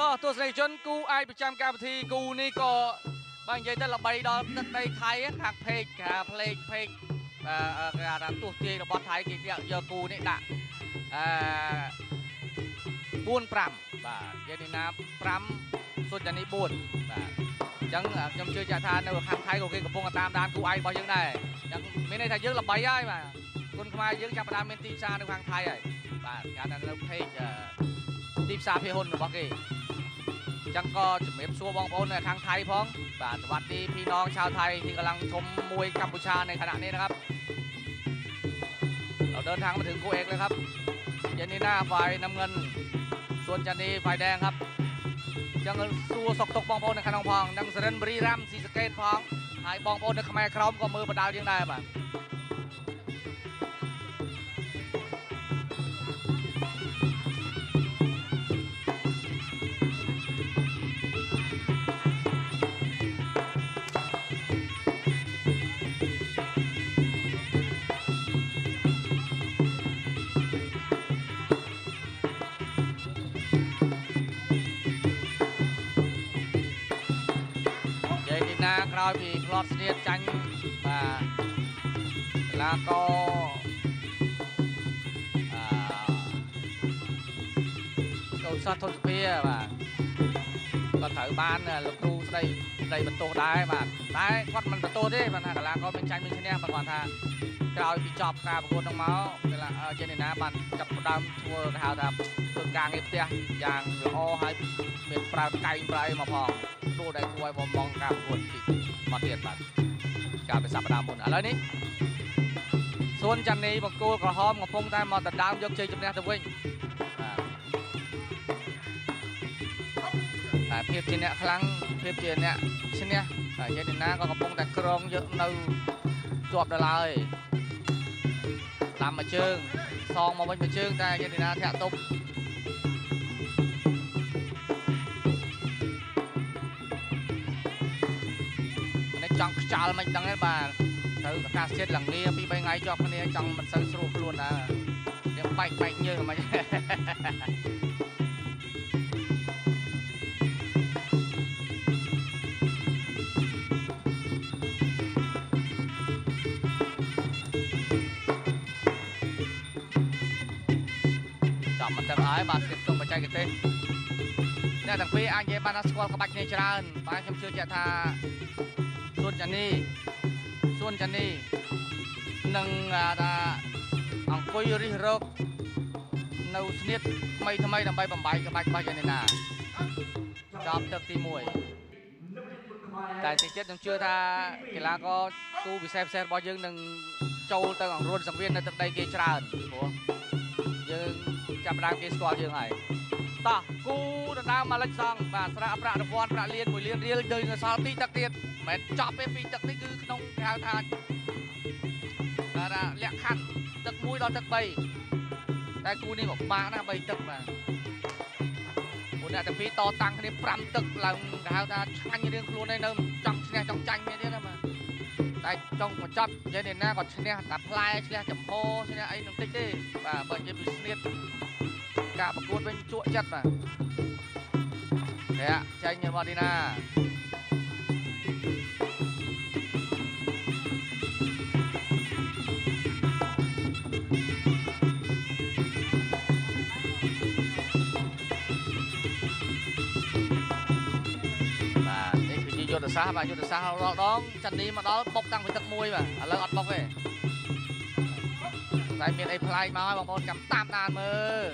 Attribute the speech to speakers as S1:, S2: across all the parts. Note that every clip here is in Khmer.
S1: តោះទស្សនិកជនគូអាចប្រចាំកម្មវិធីគូនេះក៏បើនិយាយទៅល្បីដល់ទឹកដីថៃខាងเพจខាងเพลงเพจអឺគេថាទស្សទាយរបស់ថៃគេយកគូនេះដាក់អឺ4 5បាទនិយាយនេះណា5សុទ្ធតែនេះ4បាទអញ្ចឹងខ្ញុំជឿជាក់ថានៅខាងថៃក៏គេកំពុងតាមដានគូឯករបស់យើងដែរអញ្ចឹងមានន័យថាយើងល្បីហើយបាទគុណខ្មែរយើងចាប់ផ្ដើមមានទីផ្សារនៅខាងថៃហើយបាទគេថានៅ page ទីផ្សារភាគហ៊ុនរបស់គេ จังก็จุ่มเอฟซัวบองโอนทางไทยพ้องสวัสดีพี่น้องชาวไทยที่กำลังชมมวยกัมพูชาในขณะนี้นะครับ เราเดินทางมาถึงคู่เอกเลยครับเยนนีหน้าฝ่ายน้ำเงิน ส่วนจันนีฝ่ายแดงครับจังเงิซัวสกตกบองโอนในขนองพองดังเซเนบรีรัมซีสเกตพ้องหายบองโอนในขมายครอมก็มือประดาวยิงได้บ้ ផ្្លត់ស្នៀតចាញ់បាទកីឡាករអឺកោសាទធនភាបាទគាត់ត្រូវបានលោកគ្រូស្ដីស្ដីបន្ទោសដែរបាទតែគាត់មិនបន្ទោសទេបាទថាកីឡាករមានចាញ់មានឈ្នះបាទគាត់ថាក្រោយពីចប់ការប្រកួតនោះមកកីឡាចេនីណាបានចាប់ ផ្ដើមធ្វើគេហៅថាធ្វើការងារផ្ទះយ៉ាងល្អហើយមានប្រើកែងប្រៃមកផងគ្រូដែលគួរឲ្យបំបងការប្រកួតទីមកទៀតបាទការពិសាបដាមុនឥឡូវនេះសួនច័ន្ទនីបង្គោលក្រហមកំពុងតែមកដណ្ដើមយកជ័យជំនះទៅវិញបាទតែភាពជាអ្នកខ្លាំងភាពជាអ្នកឈ្នះហើយយេឌីណាក៏កំពុងតែក្រងយកនៅជាប់ដល់ហើយតាមមួយជើង សងមកវិញមួយជើងតែយេឌីណាធាក់ទប់នេះចង់ខ្យល់មិនដឹងទេបាទទៅអាកាសធាតុឡើងងារពី3ថ្ងៃជាប់គ្នាចង់មិនសូវស្រួលខ្លួនដែរយើងបែកបែកញើសមិន ចាំមិនដឹងហើយបាទស្ទាបក្នុងបច្ចេកទេសអ្នកទាំងពីរអាចនិយាយបានថាស្គាល់ក្បាច់គ្នាច្រើន បាទខ្ញុំជឿជាក់ថាសួនចានីសួនចានីនឹងថាអង្គុយរិះរកនៅស្នៀតថ្មីថ្មីដើម្បីបំបីក្បាច់របស់យ៉ាងនេះណាចាប់ទឹកទី1តែទីចិត្តខ្ញុំជឿថាកីឡាករគូពិសេសពិសេសរបស់យើងនឹងចូលទៅអង្រួនសង្វៀននៅទឹកដីគេច្រើនព្រោះយើង ចាប់ផ្ដើមគេស្គាល់យើងហើយតោះគូដណ្ដើមមកលិចសងបាទស្រាក់ប្រាក់រង្វាន់ប្រាក់លាន1លានរៀលទៅនៅសល់2ទឹកទៀតមិនចប់ទេពីទឹកនេះគឺក្នុងគេហៅថាថាលក្ខខណ្ឌទឹក1ដល់ទឹក3តែគូនេះពិបាកណាស់3ទឹកបាទពួកអ្នកទាំងពីរតតាំងគ្នា5ទឹកឡើងគេហៅថាឆ្ងាញ់រៀងខ្លួនឯងនៅចង់ឈ្នះចង់ចាញ់គ្នាទៀតណាបាទតែចង់បញ្ចប់និយាយនេះណាក៏ឈ្នះតែផ្លែឈ្នះចំហឈ្នះអីនឹងតិចទេបាទបើនិយាយពីស្នៀត ការប្រកួតវិញជក់ចិត្តបាទតែចាញ់របស់ឌីណាបាទនេះគឺជាយុទ្ធសាស្ត្របាទយុទ្ធសាស្ត្ររាល់ដងចាន់នីមកដល់បុកតាំងពីទឹកមួយបាទឥឡូវអត់បុកទេ តែមានអីប្លែកមកហើយបងប្អូនចាំតាមដានមើល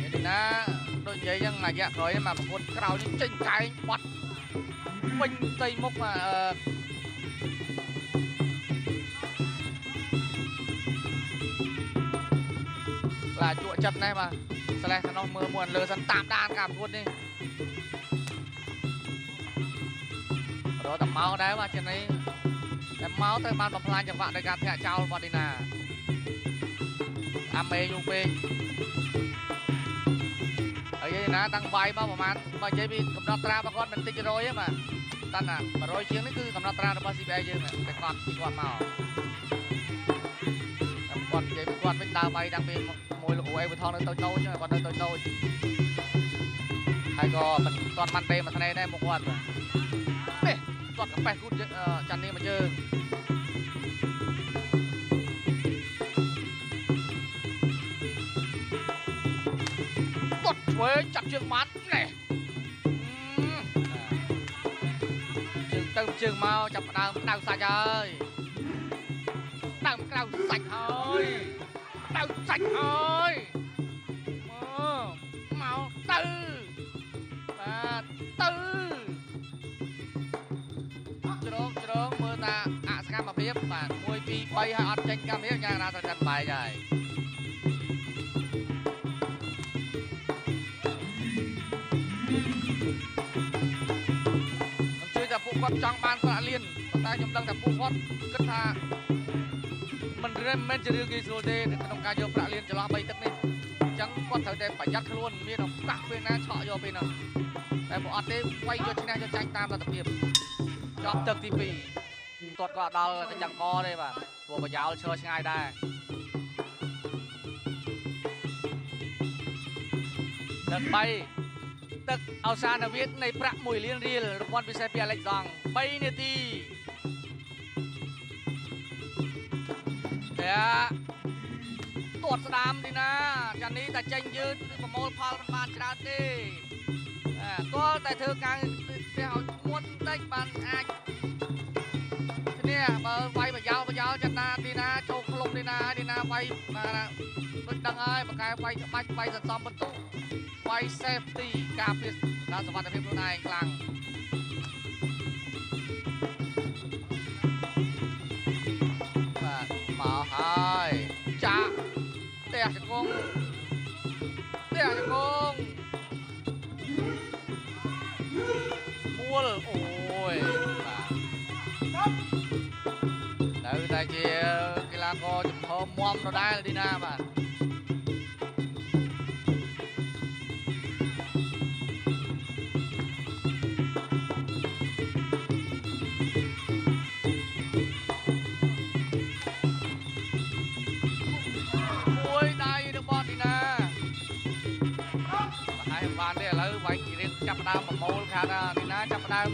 S1: នេះនេះណាដូចនិយាយចឹងរយៈក្រោយនេះមកប្រកួតក្រោយនេះចេញកែងបាត់ពេញផ្ទៃមុខបាទអឺបាទជក់ចិត្តណាស់បាទស្លេះខាងនោះមើលមួយលើសិនតាមដានការប្រកួតនេះរត់តែមកដែរបាទចេះនេះ តែមកទៅបានបំផ្លាញចង្វាក់ដោយការធាក់ចោលរបស់ឌីណាអាមេយូរពេកហើយឯណាតាំងបាយមកប្រហែលបើនិយាយពីកំណត់ត្រារបស់គាត់មិនតិចរយទេបាទតាន់ណា100ជាងនេះគឺកំណត់ត្រារបស់ CBA យើងតែគាត់ទីគាត់មកតែគាត់និយាយពីគាត់វិញដើរបាយតាំងពីមួយលោកគ្រូអេវថងនៅតូចតូចហ្នឹងគាត់នៅតូចតូចហើយក៏មិនទាន់បានទេមួយថ្ងៃដែរមកគាត់បាទនេះ គាត់កប៉េះគូតអឺចាន់នេះមកជើងគាត់ធ្វើចាប់ជើងបាត់នេះអឺជើងទៅជើងមកចាប់ផ្ដើមក្តៅសាច់ហើយដើមក្តៅសាច់ហើយក្តៅសាច់ហើយ 1 2 3ហើយអត់ចេញកម្មភាពយ៉ាងណាទៅកាន់បាយហើយខ្ញុំជឿថាពួកគាត់ចង់បានប្រាក់លានប៉ុន្តែខ្ញុំដឹងថាពួកគាត់គិតថាមិនមែនមិនជារឿងងាយស្រួលទេនៅក្នុងការយកប្រាក់លានចន្លោះ3ទឹកនេះអញ្ចឹងគាត់ត្រូវតែប្រយ័ត្នខ្លួនមានឱកាសពេលណាឆក់យកពេលហ្នឹងតែបើអត់ទេវាយយកឈ្នះយកចាញ់តាមលទ្ធភាពចប់ទឹកទី2ទាត់ក៏ដល់កញ្ចឹងកទេបាទ ព្រោះប្រយោលឈរឆ្ងាយដែរទឹក3ទឹកអោសានវិទ្យនៃប្រាក់1លានរៀលរង្វាន់ពិសេសពីអាឡិចសង់3នាទីយ៉ាទាត់ស្ដាមទីណាចានេះតែចេញយឺតប្រមូលផលមិនបានច្រើនទេអាទាល់តែធ្វើការផ្ទះឲ្យមុនបន្តិចបានអាចនេះ បើវាយបយោបយោចន្ទាទីណាចូលក្លុកទីណាទីណាវាយបាទដូចដឹងហើយបកកែវាយក្បាច់វាយសន្សំបន្ទុកវាយ safety ការពារដល់សុវត្ថិភាពខ្លួនឯងខ្លាំងបាទមកហើយចាក់ផ្ទះជង្គង់ផ្ទះជង្គង់ពួលអូ មមដដែលទីណាបាទមួយដៃរបស់ទីណាបាទហើយមិនបានទេឥឡូវវាយរៀងចាប់ផ្ដើមប្រមូលខាត់ទីណាចាប់ផ្ដើម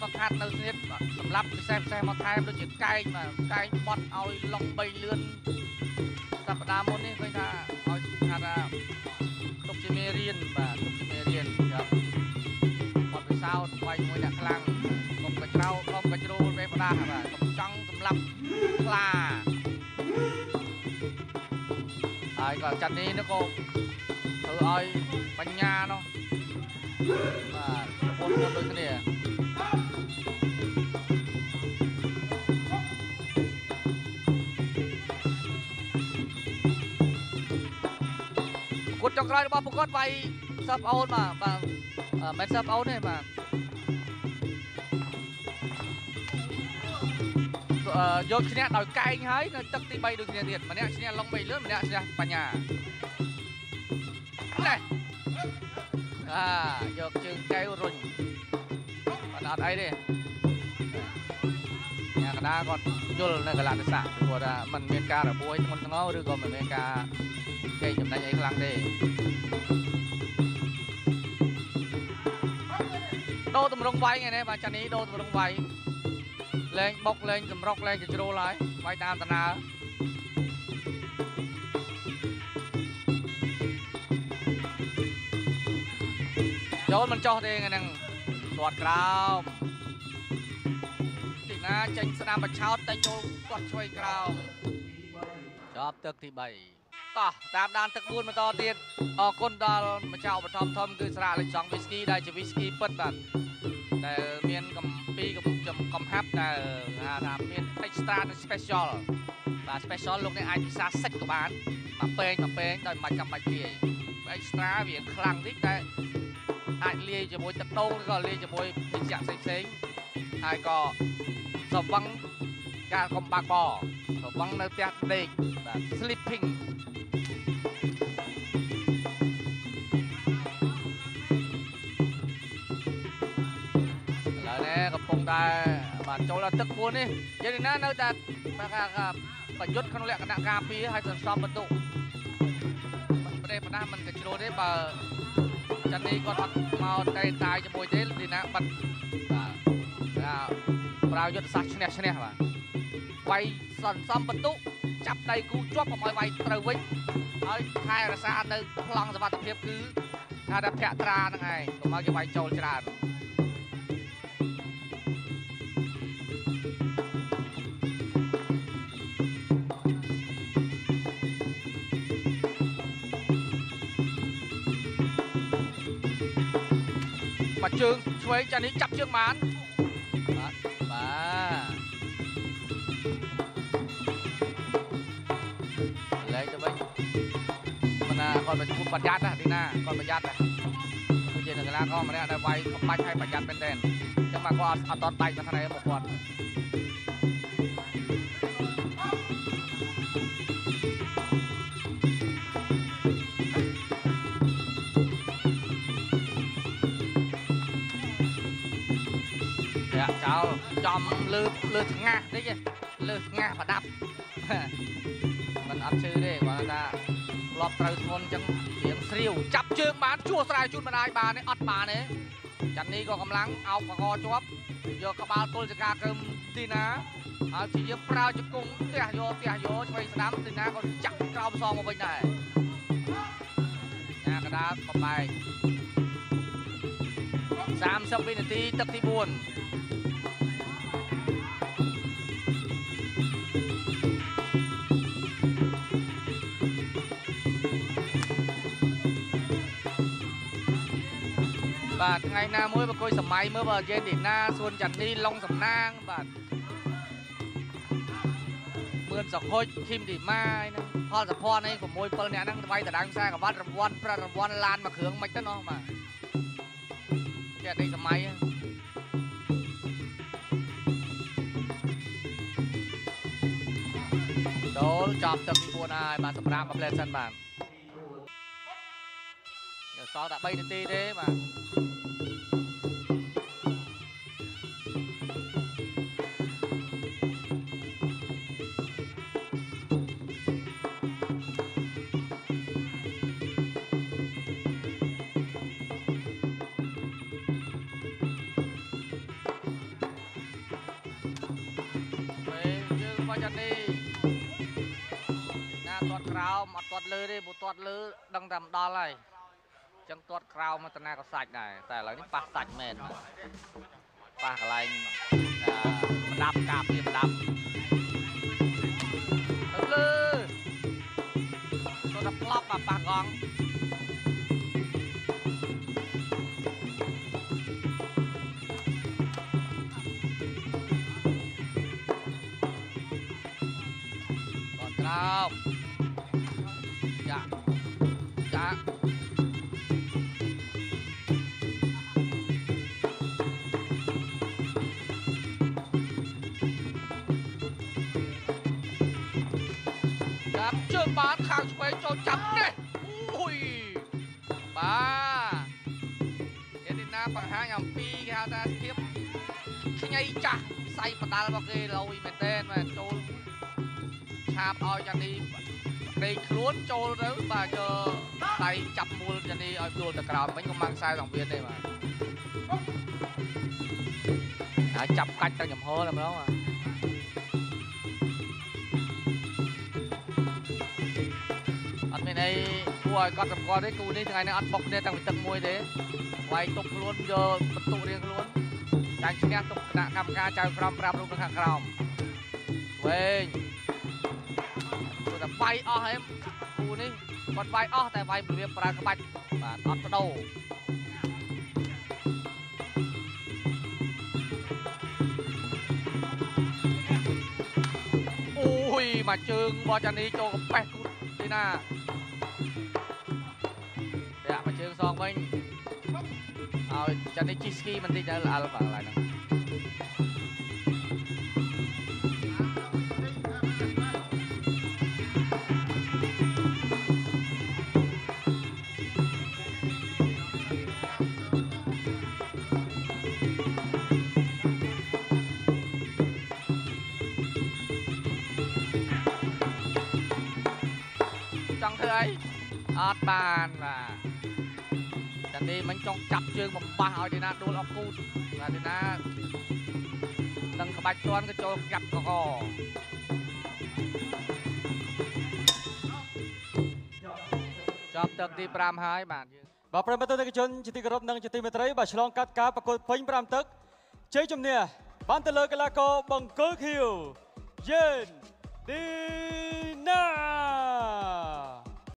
S1: មកខាត់នៅស្នៀតសម្រាប់ពិសេសពិសេសមកថែមដូចជាកែងបាទកែងបត់ឲ្យឡុង3លឿន សប្តាហ៍មុននេះឃើញថាឲ្យថាថាទុកជាមេរៀនបាទទុកជាមេរៀនយកបទពិសោធន៍បាយមួយអ្នកខ្លាំងកុំកញ្ច្រោកុំកញ្ជ្រោលពេលផ្ដាស់បាទកុំចង់សម្លាប់ខ្លាហើយក៏ចាត់នេះនោះក៏ធ្វើឲ្យបញ្ញានោះបាទប្រពន្ធដូចគ្នា ប្រកួតចុងក្រោយរបស់ប្រកួតវាយសបអូនបាទបាទអឺមិនសបអូនទេបាទអឺយកឈ្នះដោយកែងហើយនៅទឹកទី3ដូចគ្នាទៀតម្នាក់ឈ្នះឡុង3លឿនម្នាក់ឈ្នះបញ្ញាណែអាយកជើងកែវរុញបាទអត់អីទេញ៉ាកដាគាត់យល់នៅកលៈទេសៈពីគាត់ថាมันមានការរបួសធ្ងន់ធ្ងរឬក៏មិនមានការ កេងចំណេញអីខ្លាំងទេដូរតម្រង់វាយថ្ងៃនេះបាទចានីដូរតម្រង់វាយលេងបុកលេងសម្រុកលេងជ្ជ្រួលហើយវាយតាមតាណាចូលមិនចោះទេថ្ងៃហ្នឹងទាត់ក្រោមទីណាចេញស្ដាំបឆោតតែចូលទាត់ឆ្វេងក្រោមចប់ទឹកទី3 តោះតាមដានទឹក4បន្តទៀតអរគុណដល់ម្ចាស់ឧបត្ថម្ភធំគឺស្រាលេខសង់វីស្គីដែលជាវីស្គីពិតបាទដែលមានកំពីកំចំកំហាប់ដែលហៅថាមាន extra និង special បាទ special លោកអ្នកអាចពិសាសិចក៏បានមកពេងមកពេងដោយមិនចាំបាច់លាយ extra វាខ្លាំងតិចតែអាចលាយជាមួយទឹកដូងឬក៏លាយជាមួយភេសជ្ជៈផ្សេងផ្សេងៗហើយក៏សវឹងការកំបាក់បសវឹងនៅផ្ទះដេកបាទ sleeping ឥឡូវនេះកំពុងតែបាទចូលដល់ទឹកពួននេះយើងនេះណានៅតែបាទប្រយុទ្ធក្នុងលក្ខណៈការពារហើយសន្សំបន្ទុកមិនប្រេះប្រដាស់មិនក៏ជ្រុលទេបើចាន់នេះគាត់អត់មកតែតាយជាមួយទេលីណាបាត់បាទថាប្រើយុទ្ធសាស្ត្រឈ្នះឈ្នះបាទវាយសន្សំបន្ទុកចាប់ដៃគូជាប់កុំឲ្យវាយត្រូវវិញហើយថែរក្សានៅប្លង់សុវត្ថិភាពគឺថាតែភ័ក្ត្រាហ្នឹងឯងកុំឲ្យគេវាយចូលច្រើន បាត់ជើងឆ្វេងចានេះចាប់ជើងបានបាទបាទលេងទៅវិញមិនណាគាត់ប្រប្រយ័ត្នណាទីណាគាត់ប្រយ័ត្នណាគឺជានឹងកីឡាករម្នាក់ដែលវាយបាច់ឲ្យប្រយ័ត្នមែនទែនអញ្ចឹងមកគាត់អត់អត់តបែកទៅខាងនេះមកគាត់ ចំលើលើថ្ងាសតិចលើថ្ងាសប្រដាប់มันអត់ឈឺទេគាត់ថាធ្លាប់ត្រូវធ្ងន់អញ្ចឹងរៀងស្រាវចាប់ជើងបានជួសស្រែជូនម្ដាយបានទេអត់បានទេចាន់នេះក៏កម្លាំងអោបកកជាប់យកក្បាលទល់ចកាក្រឹមទីណាហើយព្យាយាមប្រើជង្គង់ផ្ទះយកផ្ទះយកឆ្វេងស្ដាំទីណាក៏ចាក់ក្រោមសងមកវិញដែរញ៉ាកដាលបំបែក30វិនាទីទឹកទី4 បាទថ្ងៃណាមួយបកុយសម័យមើលបើយេនឌីណាសួនចាន់នីឡុងសំណាងបាទមឿនសហុចឃីមឌីម៉ាហ្នឹងផលសភ័ណ្ឌនេះ6 7នាក់ហ្នឹងថ្វាយតដាងខ្សែក្បាត់រង្វាន់ប្រាក់រង្វាន់ឡានមួយគ្រឿងមិនទៅណោះបាទចេះដេកសម័យដូលចាប់ទឹកទី4ហើយបាទសម្រាប់មកផ្លែសិនបាទ សល់តែ3នាទីទេបាទពេលយើងមកចានេះណាទាត់ក្រោមអត់ទាត់លើទេព្រោះទាត់លើដឹងតែមិនដល់ហើយ ចឹងទាត់ក្រោមមកតាណាក៏សាច់ដែរតែឥឡូវនេះប៉ះសាច់មែនបាទប៉ះកន្លែងអឺប្រដាប់កាបវាប្រដាប់ទៅលើទៅដល់ផ្លប់បាទប៉ះកង់គាត់ក្រោម បង្ហាញអំពីគេហៅថាភាពខ្ញីចាស់វិស័យបដាល់របស់គេឡូយមែនទែនបាទចូលឆាបឲ្យចានីដេកខ្លួនចូលទៅបាទយកដៃចាប់មូលចានីឲ្យដួលទៅក្រោមវិញកុំបានខ្សែសង្វៀនទេបាទហើយចាប់កាច់ទៅចំហតែម្ដងបាទ ឲ្យកត់សម្គាល់ទេគូនេះថ្ងៃនេះអត់បុកគ្នាតាំងពីទឹកមួយទេវាយទុកខ្លួនយកបន្ទុករៀងខ្លួនចាញ់ឈ្នះទុកគណៈកម្មការចៅក្រមប្រាប់រូបនៅខាងក្រោមវែងគឺតែវាយអស់ហើយគូនេះគាត់វាយអស់តែវាយរបៀបប្រើក្បាច់បាទអត់បដូរអូយមកជើងបោះចានីចូលកំប៉េះគូទីណា សងវិញឲ្យចាត់នេះជីស្គីបន្តិចដែរល្អបាទឡើយហ្នឹងចង់ធ្វើអីអត់បានបាទ ចាទីមិញចង់ចាប់ជើងបំបះឲ្យទីណាដួលអស់គូតបាទទីណានឹងក្បាច់ទាន់ក៏ចូលកាប់កកចប់ទឹកទី5ហើយបាទយើង
S2: បាទប្រិយមិត្តទស្សនិកជនជាទីគោរពនិងជាទីមេត្រីបាទឆ្លងកាត់ការប្រកួតពេញ5ទឹកជ័យជំនះបានទៅលើកីឡាករបង្គោលខៀវយេនឌីណា